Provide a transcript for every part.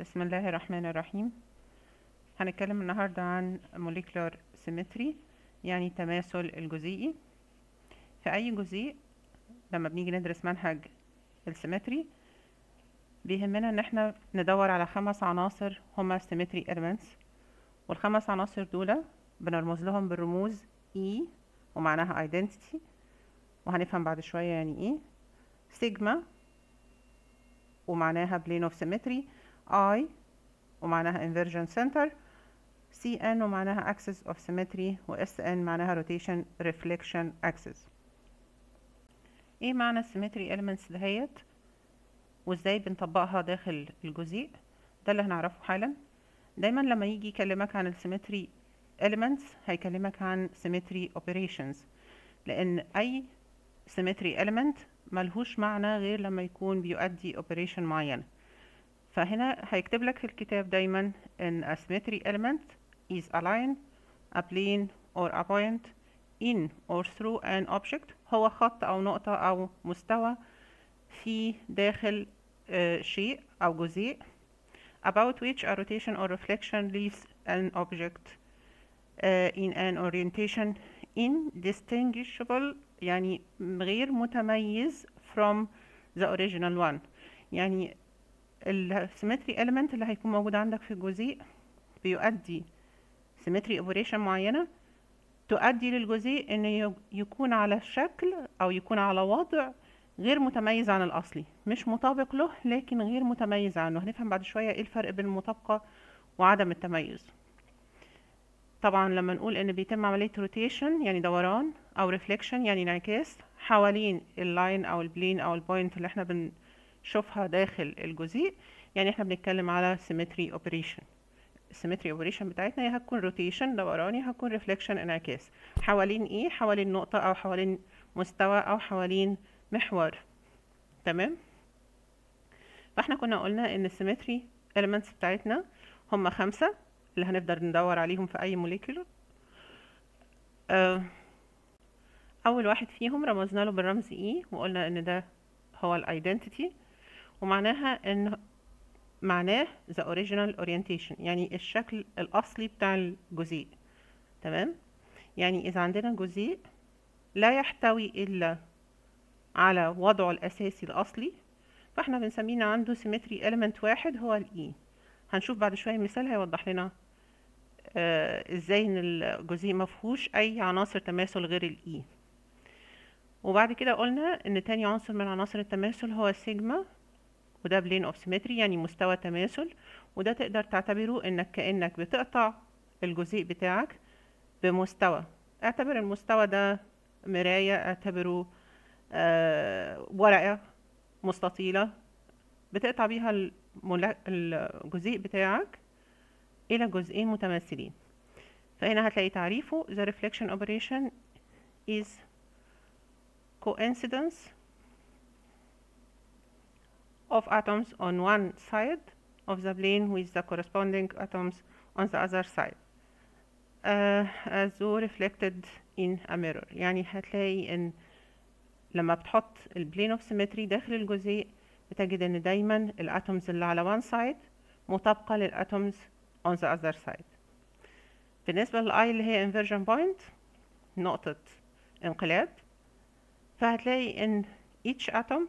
بسم الله الرحمن الرحيم. هنتكلم النهاردة عن molecular symmetry يعني تماثل الجزيئي في أي جزيء لما بنيجي ندرس منهج السيمتري بيهمنا إن إحنا ندور على خمس عناصر هما symmetry elements. والخمس عناصر دول بنرمز لهم بالرموز E ومعناها identity. وهنفهم بعد شوية يعني إيه سيجما ومعناها plane of symmetry. I ومعناها inversion center CN ومعناها axis of symmetry و SN معناها rotation reflection axis. إيه معنى symmetry elements دهيت؟ وإزاي بنطبقها داخل الجزيء؟ ده اللي هنعرفه حالا. دايما لما يجي يكلمك عن السيمتري elements هيكلمك عن symmetry operations. لأن أي symmetry element ملهوش معنى غير لما يكون بيؤدي operation معينة فهنا هيكتب لك في الكتاب دايما ان a symmetry element is a line a plane or a point in or through an object هو خط أو نقطة أو مستوى في داخل uh, شيء أو جزيء about which a rotation or reflection leaves an object uh, in an orientation indistinguishable يعني غير متميز from the original one يعني ال symmetry element اللي هيكون موجود عندك في الجزيء بيؤدي symmetry operation معينة. تؤدي للجزيء إن يكون على شكل أو يكون على وضع غير متميز عن الأصلي. مش مطابق له لكن غير متميز عنه. هنفهم بعد شوية إيه الفرق بين المطابقة وعدم التميز. طبعا لما نقول إن بيتم عملية rotation يعني دوران أو reflection يعني انعكاس حوالين ال line أو ال plane أو ال point اللي إحنا بنشوفها داخل الجزيء. يعني إحنا بنتكلم على symmetry operation. ال symmetry operation بتاعتنا يا هتكون rotation دوران يا هتكون reflection انعكاس. حوالين إيه؟ حوالين نقطة أو حوالين مستوى أو حوالين محور. تمام؟ فاحنا كنا قلنا إن ال symmetry elements بتاعتنا هم خمسة اللي هنقدر ندور عليهم في أي molecule آه أول واحد فيهم رمزنا له بالرمز E وقلنا إن ده هو ال identity ومعناها إن معناه the original orientation يعني الشكل الأصلي بتاع الجزيء. تمام؟ يعني إذا عندنا جزيء لا يحتوي إلا على وضعه الأساسي الأصلي فإحنا بنسميه عنده symmetry element واحد هو ال E. هنشوف بعد شوية مثال هيوضح لنا آه إزاي إن الجزيء مفهوش أي عناصر تماثل غير ال E. وبعد كده قلنا إن تاني عنصر من عناصر التماثل هو السيجما وده plane of symmetry يعني مستوى تماثل. وده تقدر تعتبره إنك كأنك بتقطع الجزيء بتاعك بمستوى. أعتبر المستوى ده مراية أعتبره آه ورقة مستطيلة. بتقطع بيها. الجزيء بتاعك إلى جزئين متماثلين. فهنا هتلاقي تعريفه. The reflection operation is coincidence of atoms on one side of the plane with the corresponding atoms on the other side uh, as though reflected in a mirror يعني هتلاقي ان لما بتحط ال plane of symmetry داخل الجزيء بتجد ان دايما ال atoms اللي على one side مطابقة لل atoms on the other side بالنسبة لل i اللي هي inversion point نقطة انقلاب فهتلاقي ان each atom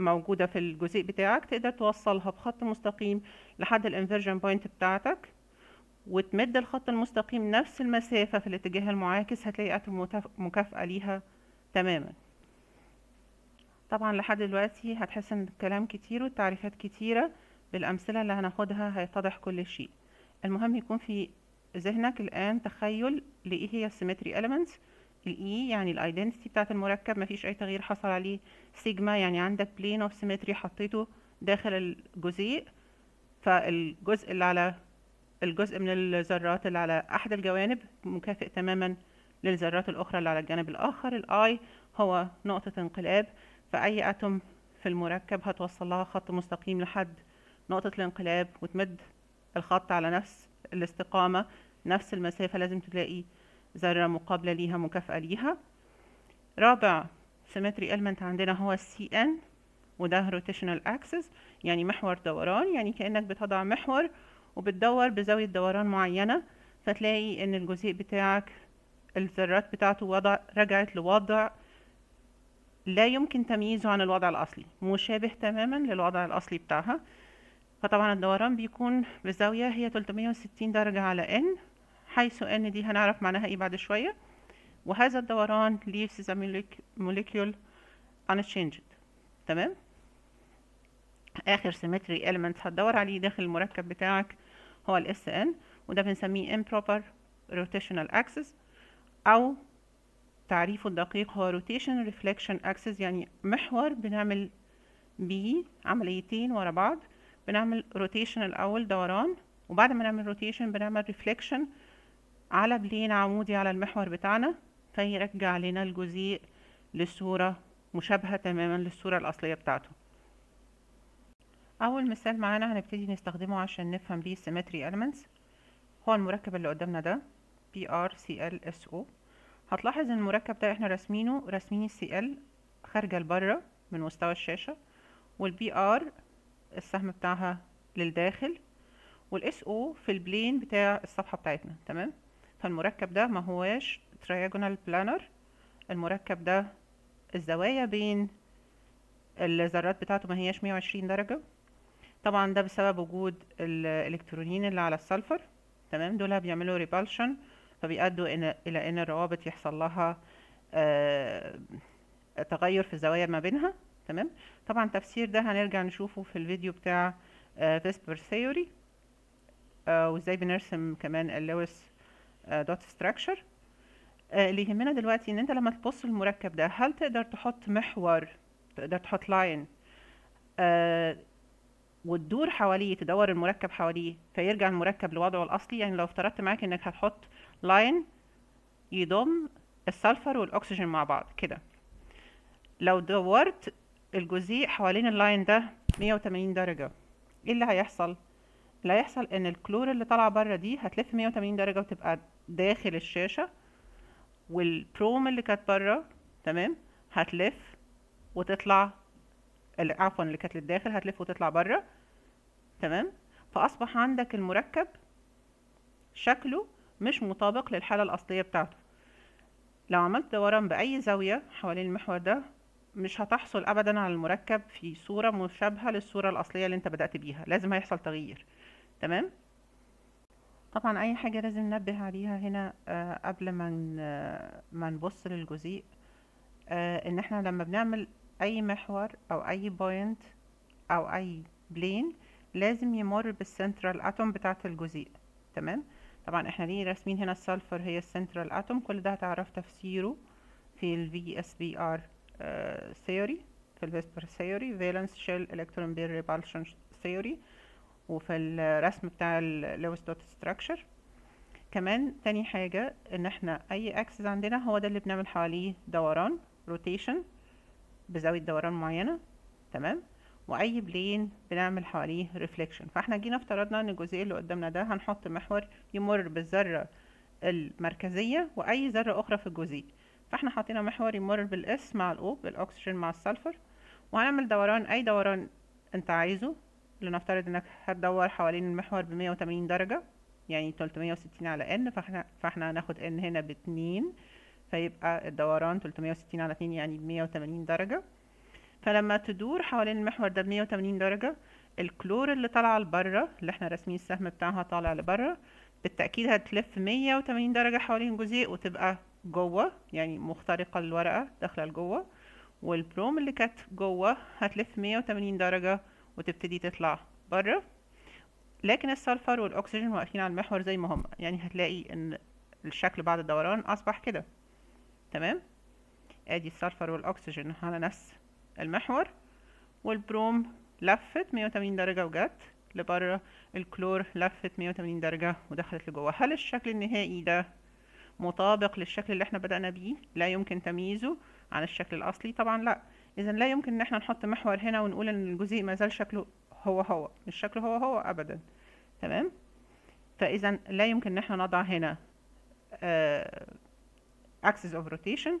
موجودة في الجزيء بتاعك تقدر توصلها بخط مستقيم لحد ال inversion point بتاعتك وتمد الخط المستقيم نفس المسافة في الاتجاه المعاكس هتلاقي atom مكافأة ليها تماما. طبعا لحد دلوقتي هتحس إن الكلام كتير والتعريفات كتيرة بالأمثلة اللي هناخدها هيتضح كل شيء. المهم يكون في ذهنك الآن تخيل لإيه هي ال symmetry elements ال E يعني ال identity بتاعت المركب مفيش أي تغيير حصل عليه سيجما يعني عندك plane of symmetry حطيته داخل الجزيء فالجزء اللي على الجزء من الذرات اللي على أحد الجوانب مكافئ تماما للذرات الأخرى اللي على الجانب الآخر ال i هو نقطة انقلاب فأي atom في المركب هتوصل لها خط مستقيم لحد نقطة الانقلاب وتمد الخط على نفس الاستقامة نفس المسافة لازم تلاقي ذرة مقابلة ليها مكافأة ليها. رابع symmetry element عندنا هو السي ان وده rotational axis يعني محور دوران يعني كأنك بتضع محور وبتدور بزاوية دوران معينة فتلاقي إن الجزيء بتاعك الذرات بتاعته وضع رجعت لوضع لا يمكن تمييزه عن الوضع الأصلي مشابه تماما للوضع الأصلي بتاعها. فطبعا الدوران بيكون بزاوية هي 360 درجة على n حيث n دي هنعرف معناها إيه بعد شوية. وهذا الدوران leaves the molecule unchanged. تمام؟ آخر symmetry element هتدور عليه داخل المركب بتاعك هو ال SN وده بنسميه improper rotational axis أو تعريفه الدقيق هو rotation reflection axis يعني محور بنعمل بيه عمليتين ورا بعض. بنعمل rotation الأول دوران وبعد ما نعمل rotation بنعمل reflection على plane عمودي على المحور بتاعنا. فيرجع لنا الجزيء لصورة مشابهة تماما للصورة الأصلية بتاعته. أول مثال معانا هنبتدي نستخدمه عشان نفهم بيه symmetry elements. هو المركب اللي قدامنا ده BrClSO هتلاحظ إن المركب ده إحنا راسمينه راسمين ال Cl خارجة لبرة من مستوى الشاشة وال Br السهم بتاعها للداخل وال S O في ال plane بتاع الصفحة بتاعتنا تمام؟ فالمركب ده ما هواش trigonal planar المركب ده الزوايا بين الذرات بتاعته ما هياش 120 درجة. طبعا ده بسبب وجود الالكترونين اللي على ال sulfur. تمام؟ دول بيعملوا repulsion فبيأدوا إن إلى إن الروابط يحصل لها آه تغير في الزوايا ما بينها. تمام؟ طبعا تفسير ده هنرجع نشوفه في الفيديو بتاع فيسبر ثيوري وإزاي بنرسم كمان ال Lewis dot structure اللي يهمنا دلوقتي إن أنت لما تبص المركب ده هل تقدر تحط محور تقدر تحط line آه وتدور حواليه تدور المركب حواليه فيرجع المركب لوضعه الأصلي؟ يعني لو افترضت معاك إنك هتحط line يضم ال sulfur والأكسجين مع بعض كده. لو دورت الجزيء حوالين ال line ده 180 درجة إيه اللي هيحصل؟ اللي هيحصل إن الكلور اللي طالعة بره دي هتلف 180 درجة وتبقى داخل الشاشة والبروم اللي كانت بره تمام؟ هتلف وتطلع عفوا اللي كانت للداخل هتلف وتطلع بره تمام؟ فأصبح عندك المركب شكله مش مطابق للحالة الأصلية بتاعته. لو عملت دوران بأي زاوية حوالين المحور ده مش هتحصل أبدا على المركب في صورة مشابهة للصورة الأصلية اللي أنت بدأت بيها. لازم هيحصل تغيير تمام؟ طبعا أي حاجة لازم ننبه عليها هنا آه قبل ما ما نبص للجزيء آه إن إحنا لما بنعمل أي محور أو أي point أو أي plane لازم يمر بال central atom بتاعة الجزيء تمام؟ طبعا إحنا ليه راسمين هنا ال sulfur هي ال central atom كل ده هتعرف تفسيره في ال VSEPR theory في ال VSEPR theory valence shell electron pair repulsion theory وفي الرسم بتاع ال Lewis dot structure كمان تاني حاجة إن إحنا أي axis عندنا هو ده اللي بنعمل حواليه دوران rotation بزاوية دوران معينة تمام؟ وأي plane بنعمل حواليه reflection فإحنا جينا افترضنا إن الجزئية اللي قدامنا ده هنحط محور يمر بالذرة المركزية وأي ذرة أخرى في الجزيء. فإحنا حطينا محور يمر بال S مع ال O بالاكسجين مع ال sulfur وهنعمل دوران أي دوران أنت عايزه لنفترض إنك هتدور حوالين المحور ب 180 درجة يعني 360 على n فاحنا فإحنا هناخد n هنا باتنين فيبقى الدوران 360 على 2 يعني ب 180 درجة. فلما تدور حوالين المحور ده ب 180 درجة الكلور اللي طالعة لبرة اللي إحنا راسمين السهم بتاعها طالع لبرة بالتأكيد هتلف 180 درجة حوالين الجزيء وتبقى جوه يعني مخترقة الورقة داخلة لجوه والبروم اللي كانت جوه هتلف 180 درجة وتبتدي تطلع بره. لكن السلفر والأكسجين واقفين على المحور زي ما هم. يعني هتلاقي إن الشكل بعد الدوران أصبح كده. تمام؟ آدي السلفر والأكسجين على نفس المحور. والبروم لفت 180 درجة وجت لبرة. الكلور لفت 180 درجة ودخلت لجوه. هل الشكل النهائي ده مطابق للشكل اللي إحنا بدأنا بيه؟ لا يمكن تمييزه عن الشكل الأصلي؟ طبعا لا. إذا لا يمكن إن إحنا نحط محور هنا ونقول إن الجزيء ما زال شكله هو هو مش شكله هو هو أبدا. تمام؟ فإذا لا يمكن إن إحنا نضع هنا axis of rotation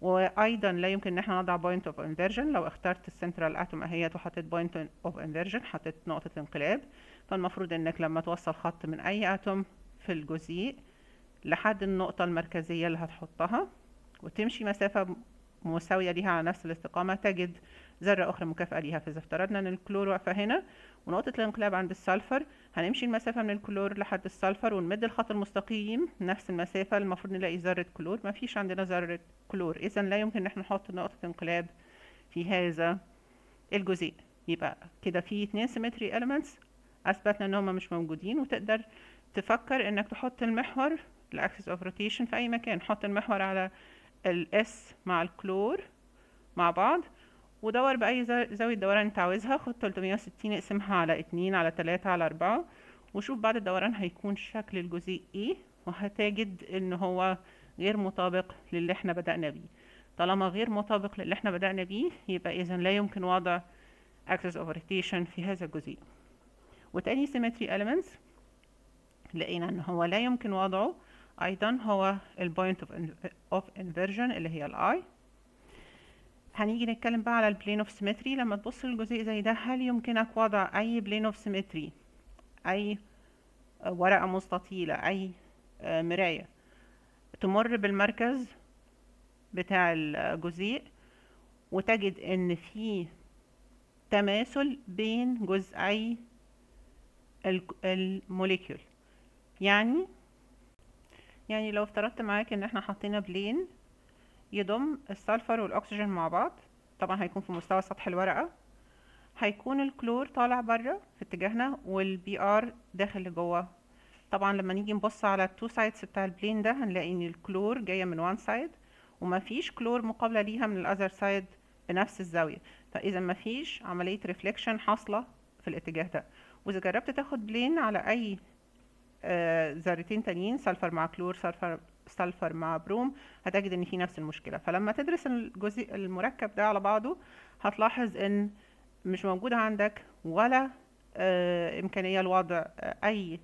وأيضا لا يمكن إن إحنا نضع point of inversion لو اخترت ال central atom اهيت وحطيت point of inversion حطيت نقطة انقلاب. فالمفروض إنك لما توصل خط من أي atom في الجزيء لحد النقطة المركزية اللي هتحطها وتمشي مسافة مساوية ليها على نفس الاستقامة تجد ذرة أخرى مكافئة ليها. فإذا افترضنا إن الكلور واقفة هنا ونقطة الانقلاب عند ال sulfur هنمشي المسافة من الكلور لحد ال sulfur ونمد الخط المستقيم نفس المسافة. المفروض نلاقي ذرة كلور. مفيش عندنا ذرة كلور. إذا لا يمكن إن إحنا نحط نقطة انقلاب في هذا الجزيء. يبقى كده في اتنين symmetry elements. أثبتنا إن هما مش موجودين. وتقدر تفكر إنك تحط المحور ال axis of rotation في أي مكان. حط المحور على الاس مع الكلور مع بعض ودور بأي زاوية دوران انت عاوزها. خد 360 اقسمها على اتنين على تلاتة على أربعة وشوف بعد الدوران هيكون شكل الجزيء إيه وهتجد إن هو غير مطابق للي إحنا بدأنا بيه. طالما غير مطابق للي إحنا بدأنا بيه يبقى إذا لا يمكن وضع axis of rotation في هذا الجزيء. وتاني symmetry elements لقينا إن هو لا يمكن وضعه أيضا هو ال point of inversion اللي هي ال i هنيجي نتكلم بقى على ال plane of symmetry لما تبص للجزء زي ده هل يمكنك وضع أي plane of symmetry أي ورقة مستطيلة أي مراية تمر بالمركز بتاع الجزيء وتجد إن في تماثل بين جزئي ال molecule يعني يعني لو افترضت معاك إن إحنا حطينا plane يضم ال sulfur والأكسجين مع بعض طبعا هيكون في مستوى سطح الورقة هيكون الكلور طالع بره في اتجاهنا وال Br داخل لجوه طبعا لما نيجي نبص على ال two sides بتاع ال plane ده هنلاقي إن الكلور جاية من one side ومفيش كلور مقابلة ليها من ال other side بنفس الزاوية. فإذا مفيش عملية reflection حاصلة في الاتجاه ده. وإذا جربت تاخد plane على أي ذرتين تانيين sulfur مع كلور sulfur sulfur مع بروم هتجد إن في نفس المشكلة. فلما تدرس الجزء المركب ده على بعضه هتلاحظ إن مش موجود عندك ولا آه إمكانية لوضع آه أي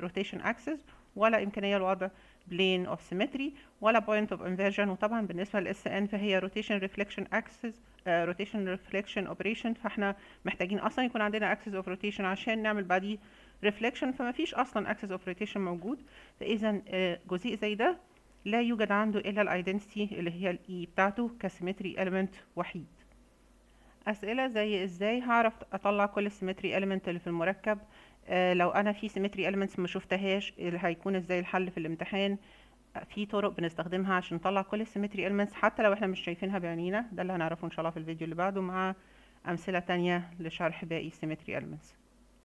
rotation axis ولا إمكانية لوضع plane of symmetry ولا point of inversion وطبعا بالنسبة لل Sn فهي rotation reflection axis rotation reflection operation فإحنا محتاجين أصلا يكون عندنا axis of rotation عشان نعمل بعديه ريفليكشن فما فيش أصلا axis of rotation موجود. فاذا جزيء زي ده لا يوجد عنده إلا ال identity اللي هي ال E بتاعته ك symmetry element وحيد. أسئلة زي إزاي هعرف أطلع كل ال symmetry element اللي في المركب؟ آه لو أنا في symmetry elements ما شفتهاش هيكون إزاي الحل في الامتحان؟ في طرق بنستخدمها عشان نطلع كل ال symmetry elements حتى لو إحنا مش شايفينها بعينينا. ده اللي هنعرفه إن شاء الله في الفيديو اللي بعده مع أمثلة تانية لشرح باقي ال symmetry elements.